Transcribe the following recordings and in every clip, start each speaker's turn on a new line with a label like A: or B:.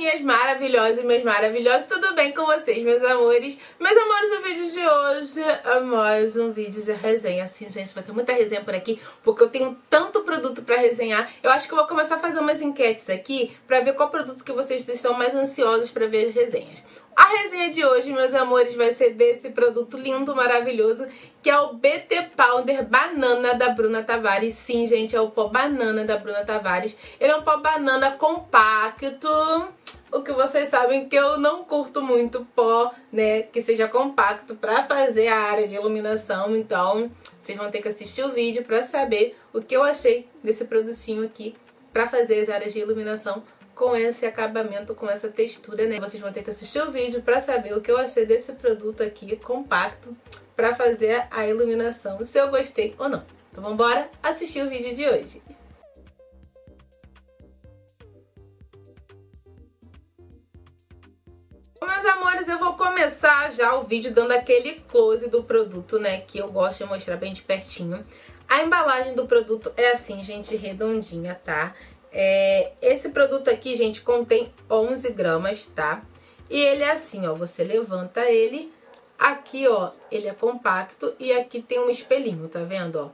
A: minhas maravilhosas e meus maravilhosos, tudo bem com vocês, meus amores? Meus amores, o vídeo de hoje é mais um vídeo de resenha. Assim, gente, vai ter muita resenha por aqui, porque eu tenho tanto produto pra resenhar. Eu acho que eu vou começar a fazer umas enquetes aqui pra ver qual produto que vocês estão mais ansiosos pra ver as resenhas. A resenha de hoje, meus amores, vai ser desse produto lindo, maravilhoso, que é o BT Powder Banana da Bruna Tavares. Sim, gente, é o pó banana da Bruna Tavares. Ele é um pó banana compacto. O que vocês sabem que eu não curto muito pó, né, que seja compacto pra fazer a área de iluminação. Então, vocês vão ter que assistir o vídeo pra saber o que eu achei desse produtinho aqui pra fazer as áreas de iluminação com esse acabamento, com essa textura, né? Vocês vão ter que assistir o vídeo pra saber o que eu achei desse produto aqui, compacto, pra fazer a iluminação, se eu gostei ou não. Então vamos assistir o vídeo de hoje. Meus amores, eu vou começar já o vídeo dando aquele close do produto, né, que eu gosto de mostrar bem de pertinho. A embalagem do produto é assim, gente, redondinha, tá? É, esse produto aqui, gente, contém 11 gramas, tá? E ele é assim, ó, você levanta ele, aqui, ó, ele é compacto e aqui tem um espelhinho, tá vendo, ó?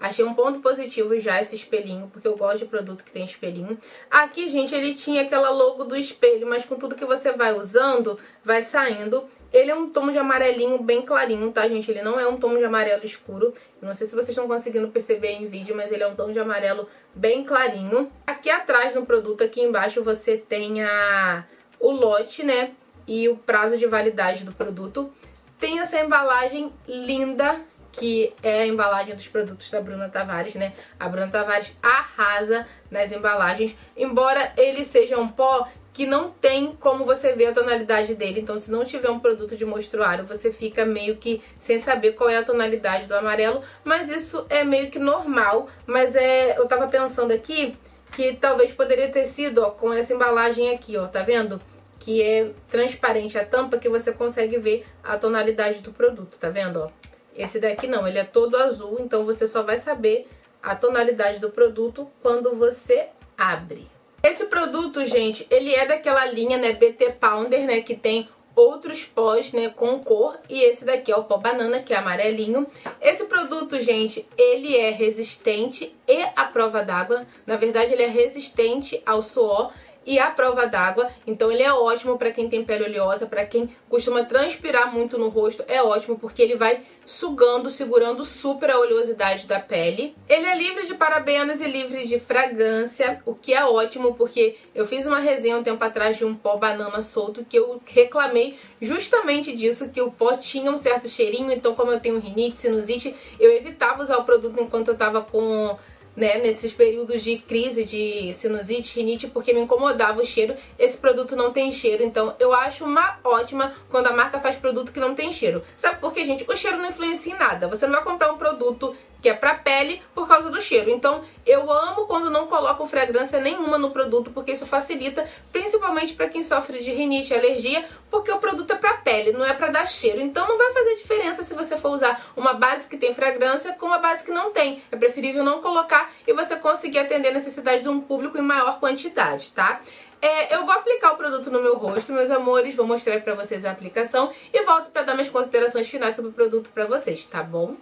A: Achei um ponto positivo já esse espelhinho, porque eu gosto de produto que tem espelhinho. Aqui, gente, ele tinha aquela logo do espelho, mas com tudo que você vai usando, vai saindo. Ele é um tom de amarelinho bem clarinho, tá, gente? Ele não é um tom de amarelo escuro. Não sei se vocês estão conseguindo perceber em vídeo, mas ele é um tom de amarelo bem clarinho. Aqui atrás no produto, aqui embaixo, você tem a, o lote, né? E o prazo de validade do produto. Tem essa embalagem linda, que é a embalagem dos produtos da Bruna Tavares, né? A Bruna Tavares arrasa nas embalagens, embora ele seja um pó que não tem como você ver a tonalidade dele. Então, se não tiver um produto de mostruário, você fica meio que sem saber qual é a tonalidade do amarelo. Mas isso é meio que normal. Mas é, eu tava pensando aqui que talvez poderia ter sido, ó, com essa embalagem aqui, ó, tá vendo? Que é transparente a tampa que você consegue ver a tonalidade do produto, tá vendo, ó? Esse daqui não, ele é todo azul, então você só vai saber a tonalidade do produto quando você abre. Esse produto, gente, ele é daquela linha, né, BT Pounder, né, que tem outros pós, né, com cor, e esse daqui é o pó banana, que é amarelinho. Esse produto, gente, ele é resistente e à prova d'água. Na verdade, ele é resistente ao suor e à prova d'água. Então ele é ótimo para quem tem pele oleosa, para quem costuma transpirar muito no rosto, é ótimo porque ele vai sugando, segurando super a oleosidade da pele. Ele é livre de parabenos e livre de fragrância, o que é ótimo porque eu fiz uma resenha um tempo atrás de um pó banana solto que eu reclamei justamente disso, que o pó tinha um certo cheirinho, então como eu tenho rinite, sinusite, eu evitava usar o produto enquanto eu tava com né, nesses períodos de crise de sinusite, rinite, porque me incomodava o cheiro. Esse produto não tem cheiro, então eu acho uma ótima quando a marca faz produto que não tem cheiro. Sabe por quê, gente? O cheiro não influencia em nada. Você não vai comprar um produto que é pra pele por causa do cheiro. Então, eu amo quando não colocam fragrância nenhuma no produto, porque isso facilita, principalmente para quem sofre de rinite alergia, porque o produto é pra pele, não é pra dar cheiro. Então, não vai fazer diferença se você for usar uma base que tem fragrância com uma base que não tem. É preferível não colocar e você conseguir atender a necessidade de um público em maior quantidade, tá? É, eu vou aplicar o produto no meu rosto, meus amores, vou mostrar para vocês a aplicação e volto para dar minhas considerações finais sobre o produto para vocês, tá bom?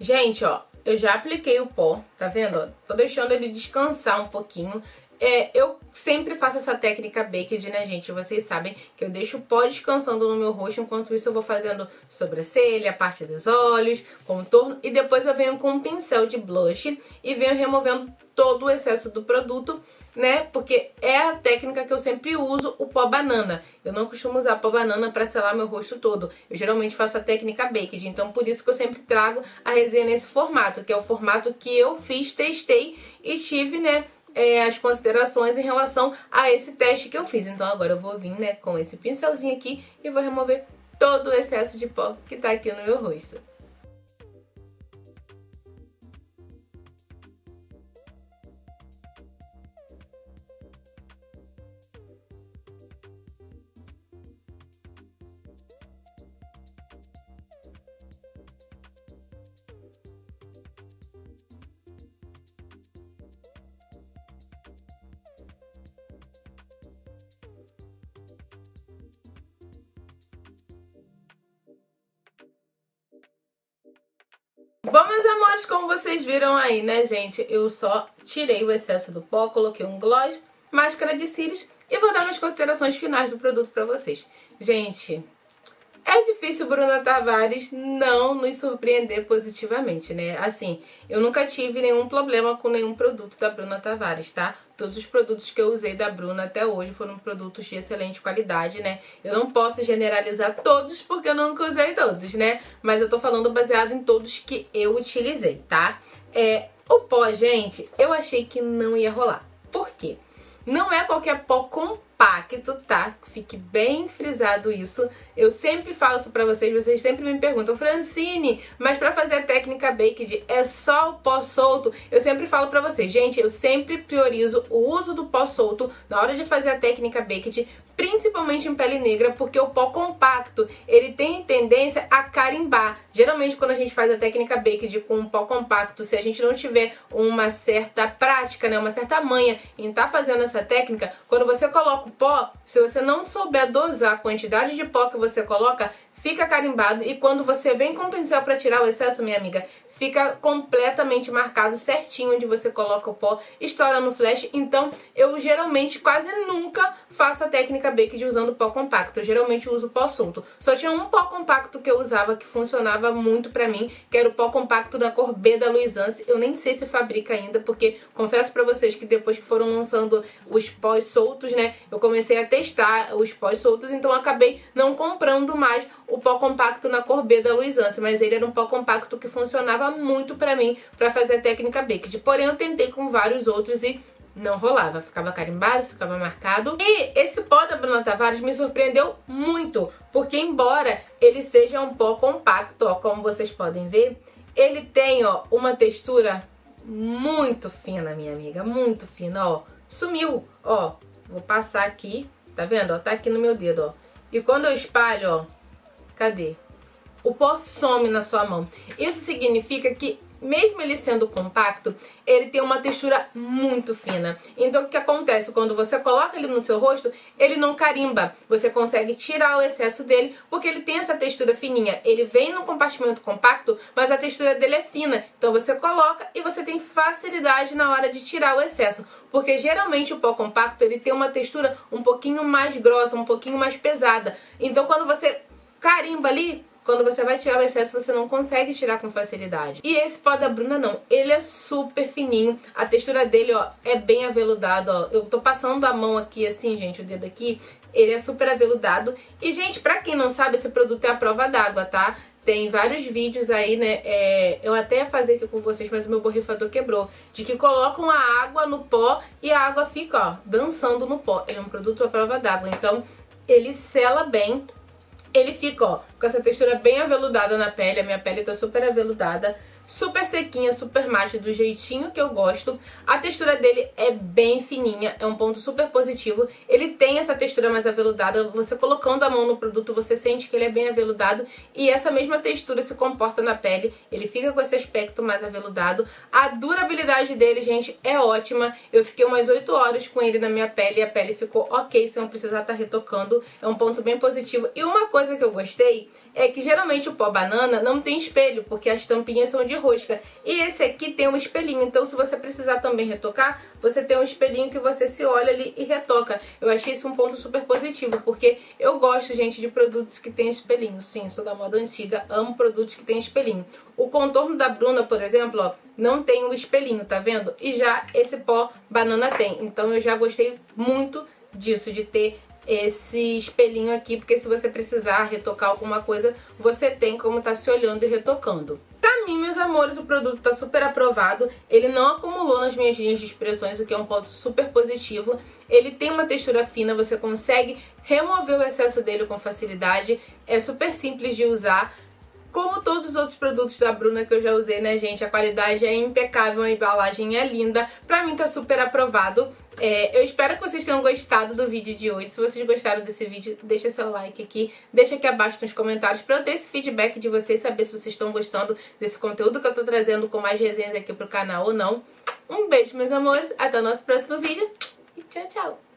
A: Gente, ó, eu já apliquei o pó, tá vendo? Tô deixando ele descansar um pouquinho. É, eu sempre faço essa técnica baked, né, gente? Vocês sabem que eu deixo o pó descansando no meu rosto, enquanto isso eu vou fazendo sobrancelha, parte dos olhos, contorno, e depois eu venho com um pincel de blush e venho removendo todo o excesso do produto, né? Porque é a técnica que eu sempre uso, o pó banana. Eu não costumo usar pó banana para selar meu rosto todo. Eu geralmente faço a técnica baked, então por isso que eu sempre trago a resenha nesse formato, que é o formato que eu fiz, testei e tive, né, é, as considerações em relação a esse teste que eu fiz. Então agora eu vou vir né, com esse pincelzinho aqui e vou remover todo o excesso de pó que tá aqui no meu rosto. Bom, meus amores, como vocês viram aí, né, gente? Eu só tirei o excesso do pó, coloquei um gloss, máscara de cílios e vou dar minhas considerações finais do produto pra vocês. Gente, é difícil Bruna Tavares não nos surpreender positivamente, né? Assim, eu nunca tive nenhum problema com nenhum produto da Bruna Tavares, tá? Todos os produtos que eu usei da Bruna até hoje foram produtos de excelente qualidade, né? Eu não posso generalizar todos porque eu nunca usei todos, né? Mas eu tô falando baseado em todos que eu utilizei, tá? É, o pó, gente, eu achei que não ia rolar. Por quê? Não é qualquer pó compacto, tá? Fique bem frisado isso. Eu sempre falo isso pra vocês, vocês sempre me perguntam, Francine, mas pra fazer a técnica Baked é só o pó solto? Eu sempre falo pra vocês, gente, eu sempre priorizo o uso do pó solto na hora de fazer a técnica Baked, principalmente em pele negra, porque o pó compacto, ele tem tendência a carimbar. Geralmente quando a gente faz a técnica Baked com um pó compacto, se a gente não tiver uma certa prática, né, uma certa manha em estar tá fazendo essa técnica, quando você coloca pó, se você não souber dosar a quantidade de pó que você coloca, fica carimbado e quando você vem com o pincel para tirar o excesso, minha amiga, fica completamente marcado certinho onde você coloca o pó, estoura no flash. Então, eu geralmente quase nunca faço a técnica Baked usando pó compacto. Eu geralmente uso pó solto. Só tinha um pó compacto que eu usava que funcionava muito pra mim, que era o pó compacto da cor B da Luisance. Eu nem sei se fabrica ainda, porque confesso pra vocês que depois que foram lançando os pós soltos, né, eu comecei a testar os pós soltos, então acabei não comprando mais o pó compacto na cor B da Luisance, mas ele era um pó compacto que funcionava muito pra mim pra fazer a técnica Baked. Porém, eu tentei com vários outros e não rolava, ficava carimbado, ficava marcado. E esse pó da Bruna Tavares me surpreendeu muito, porque embora ele seja um pó compacto, ó, como vocês podem ver, ele tem, ó, uma textura muito fina, minha amiga, muito fina, ó. Sumiu, ó. Vou passar aqui, tá vendo? Ó, tá aqui no meu dedo, ó. E quando eu espalho, ó, cadê? O pó some na sua mão. Isso significa que mesmo ele sendo compacto, ele tem uma textura muito fina. Então o que acontece? Quando você coloca ele no seu rosto, ele não carimba. Você consegue tirar o excesso dele, porque ele tem essa textura fininha. Ele vem no compartimento compacto, mas a textura dele é fina. Então você coloca e você tem facilidade na hora de tirar o excesso. Porque geralmente o pó compacto ele tem uma textura um pouquinho mais grossa, um pouquinho mais pesada. Então quando você carimba ali, quando você vai tirar o excesso, você não consegue tirar com facilidade. E esse pó da Bruna não, ele é super fininho, a textura dele, ó, é bem aveludado, ó. Eu tô passando a mão aqui assim, gente, o dedo aqui, ele é super aveludado. E, gente, pra quem não sabe, esse produto é a prova d'água, tá? Tem vários vídeos aí, né? É, eu até ia fazer aqui com vocês, mas o meu borrifador quebrou. De que colocam a água no pó e a água fica, ó, dançando no pó. Ele é um produto à prova d'água, então ele sela bem ele fica, ó, com essa textura bem aveludada na pele. A minha pele tá super aveludada super sequinha, super mate, do jeitinho que eu gosto. A textura dele é bem fininha, é um ponto super positivo. Ele tem essa textura mais aveludada, você colocando a mão no produto, você sente que ele é bem aveludado. E essa mesma textura se comporta na pele, ele fica com esse aspecto mais aveludado. A durabilidade dele, gente, é ótima. Eu fiquei umas 8 horas com ele na minha pele e a pele ficou ok, sem precisar estar tá retocando. É um ponto bem positivo. E uma coisa que eu gostei é que geralmente o pó banana não tem espelho, porque as tampinhas são de rosca. E esse aqui tem um espelhinho, então se você precisar também retocar, você tem um espelhinho que você se olha ali e retoca. Eu achei isso um ponto super positivo, porque eu gosto, gente, de produtos que tem espelhinho. Sim, sou da moda antiga, amo produtos que tem espelhinho. O contorno da Bruna, por exemplo, ó, não tem o espelhinho, tá vendo? E já esse pó banana tem. Então eu já gostei muito disso, de ter esse espelhinho aqui, porque se você precisar retocar alguma coisa, você tem como tá se olhando e retocando. Pra mim, meus amores, o produto tá super aprovado. Ele não acumulou nas minhas linhas de expressões, o que é um ponto super positivo. Ele tem uma textura fina, você consegue remover o excesso dele com facilidade. É super simples de usar. Como todos os outros produtos da Bruna que eu já usei, né, gente? A qualidade é impecável, a embalagem é linda. Pra mim tá super aprovado. É, eu espero que vocês tenham gostado do vídeo de hoje. Se vocês gostaram desse vídeo, deixa seu like aqui. Deixa aqui abaixo nos comentários pra eu ter esse feedback de vocês, saber se vocês estão gostando desse conteúdo que eu tô trazendo com mais resenhas aqui pro canal ou não. Um beijo, meus amores. Até o nosso próximo vídeo. E tchau, tchau.